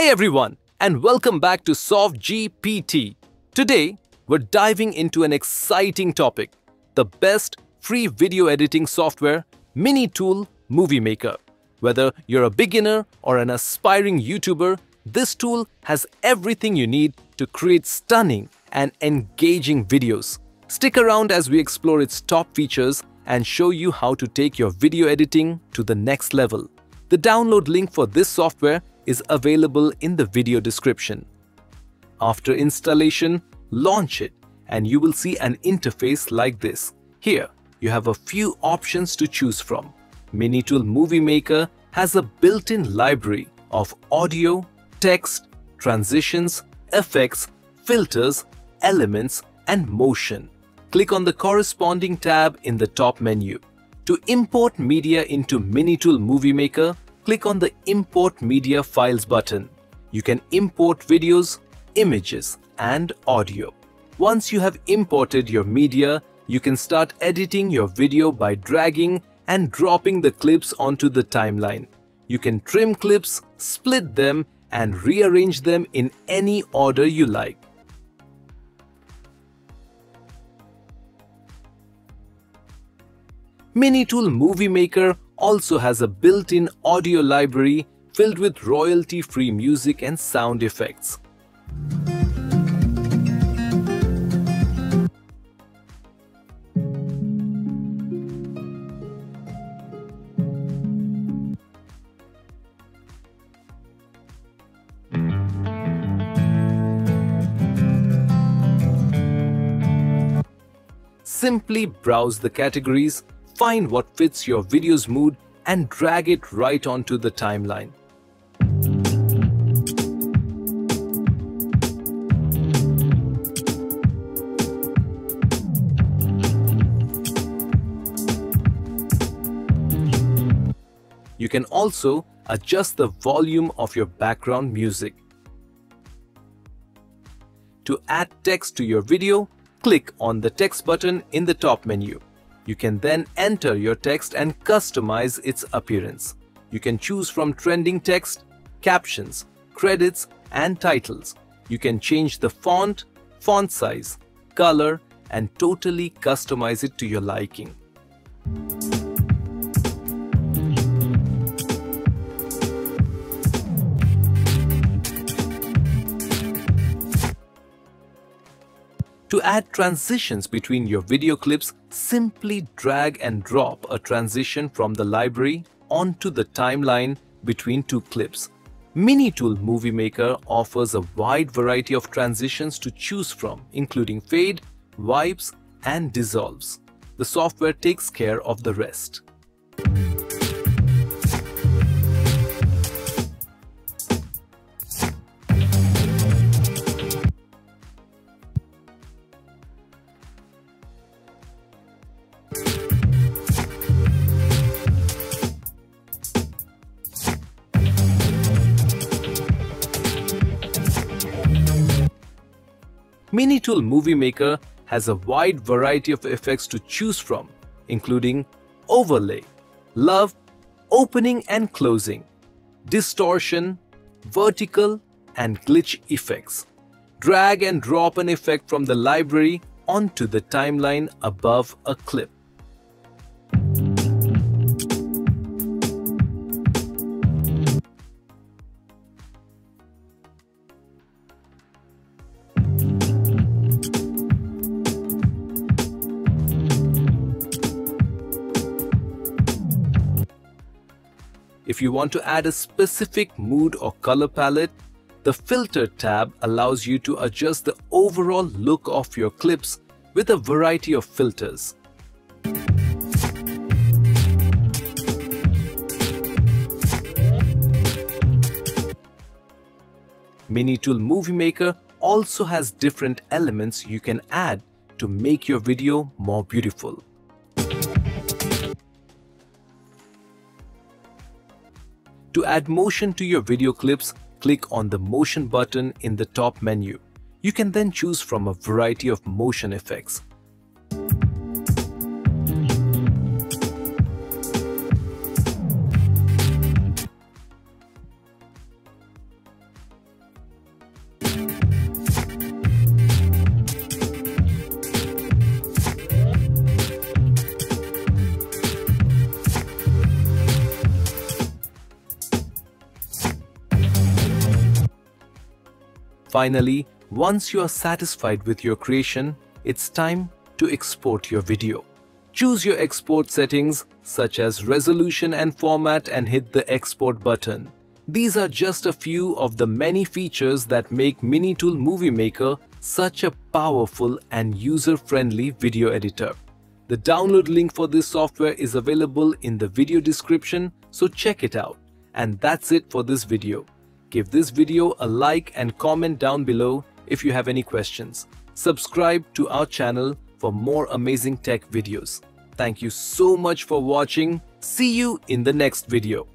Hey everyone, and welcome back to SoftGPT. Today, we're diving into an exciting topic the best free video editing software, Mini Tool Movie Maker. Whether you're a beginner or an aspiring YouTuber, this tool has everything you need to create stunning and engaging videos. Stick around as we explore its top features and show you how to take your video editing to the next level. The download link for this software is available in the video description. After installation, launch it and you will see an interface like this. Here, you have a few options to choose from. MiniTool MovieMaker has a built-in library of audio, text, transitions, effects, filters, elements, and motion. Click on the corresponding tab in the top menu. To import media into MiniTool MovieMaker, click on the Import Media Files button. You can import videos, images, and audio. Once you have imported your media, you can start editing your video by dragging and dropping the clips onto the timeline. You can trim clips, split them, and rearrange them in any order you like. MiniTool MovieMaker also has a built-in audio library filled with royalty-free music and sound effects. Simply browse the categories, find what fits your video's mood and drag it right onto the timeline. You can also adjust the volume of your background music. To add text to your video, click on the text button in the top menu. You can then enter your text and customize its appearance. You can choose from trending text, captions, credits, and titles. You can change the font, font size, color, and totally customize it to your liking. To add transitions between your video clips, simply drag and drop a transition from the library onto the timeline between two clips. MiniTool MovieMaker offers a wide variety of transitions to choose from, including fade, wipes, and dissolves. The software takes care of the rest. MiniTool MovieMaker has a wide variety of effects to choose from, including overlay, love, opening and closing, distortion, vertical, and glitch effects. Drag and drop an effect from the library onto the timeline above a clip. If you want to add a specific mood or color palette, the Filter tab allows you to adjust the overall look of your clips with a variety of filters. MiniTool MovieMaker also has different elements you can add to make your video more beautiful. To add motion to your video clips, click on the motion button in the top menu. You can then choose from a variety of motion effects. Finally, once you are satisfied with your creation, it's time to export your video. Choose your export settings such as resolution and format and hit the export button. These are just a few of the many features that make MiniTool MovieMaker such a powerful and user-friendly video editor. The download link for this software is available in the video description, so check it out. And that's it for this video. Give this video a like and comment down below if you have any questions. Subscribe to our channel for more amazing tech videos. Thank you so much for watching. See you in the next video.